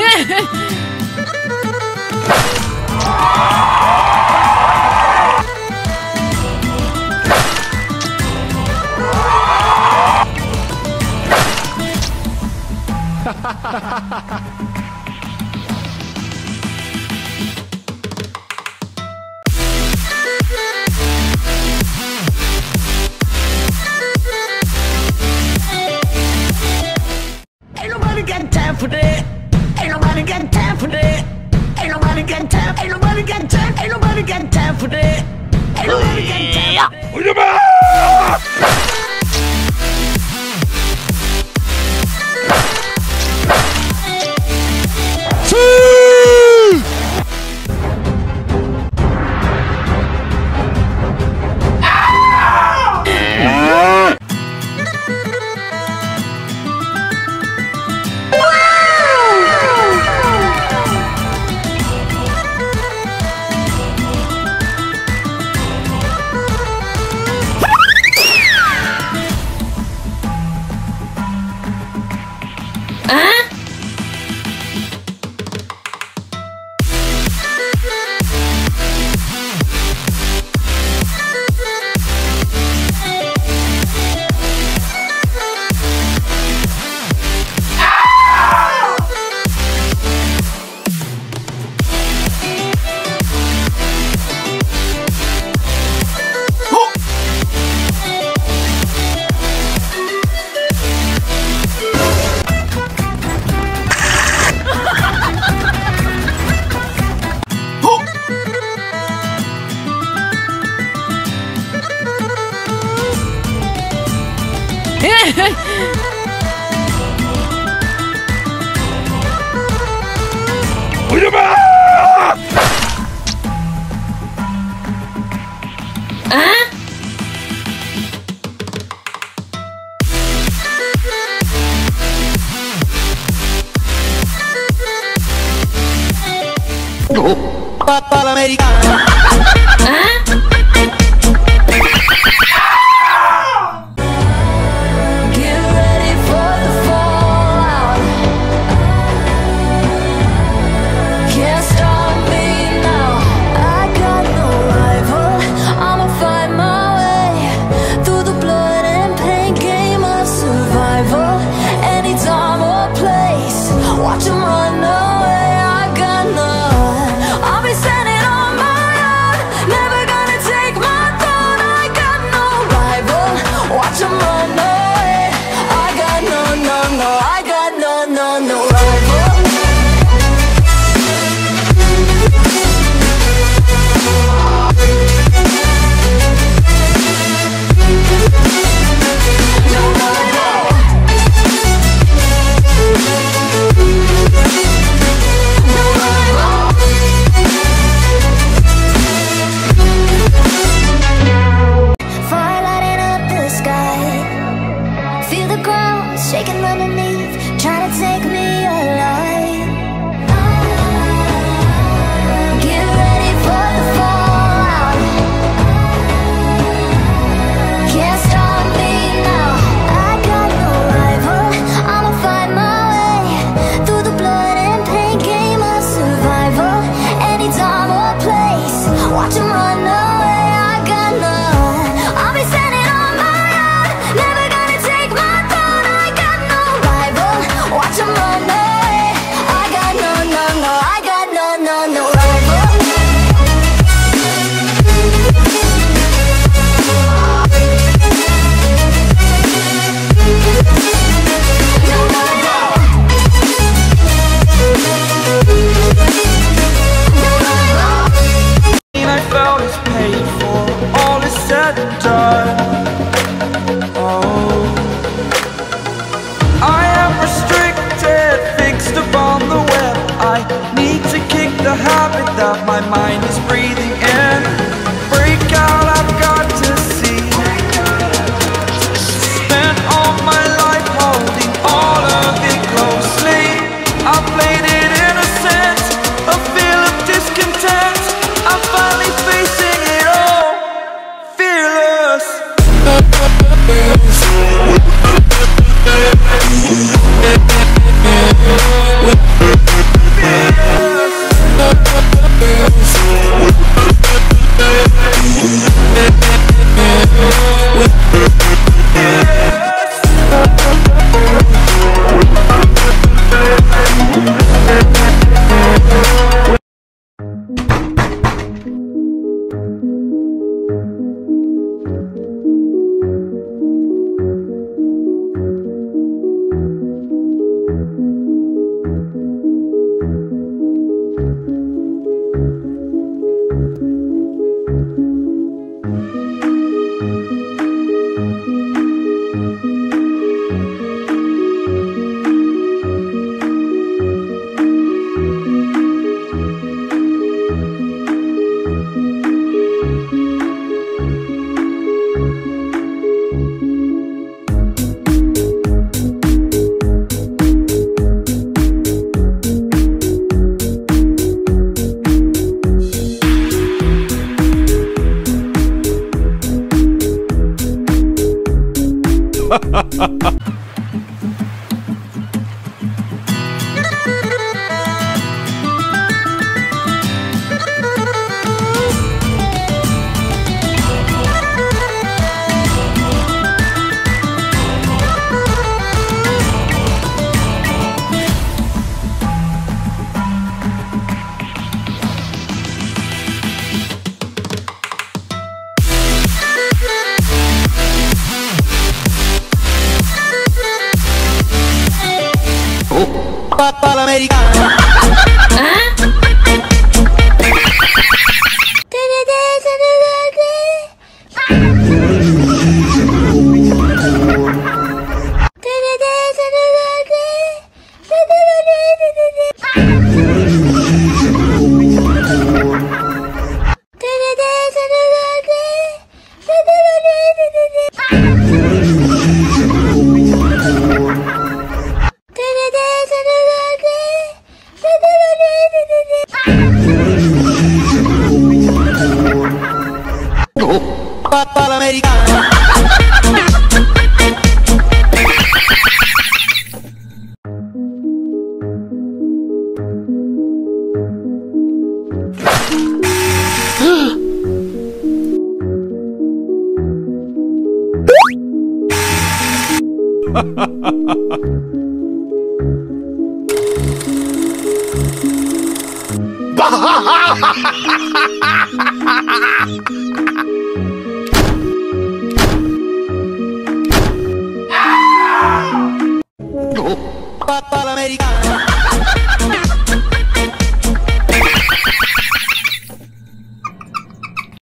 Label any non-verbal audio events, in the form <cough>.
Ah! <laughs> 올려! 同学们！啊！啊！啊！啊！啊！啊！啊！para la americana. 哇哈哈哈哈哈哈哈哈！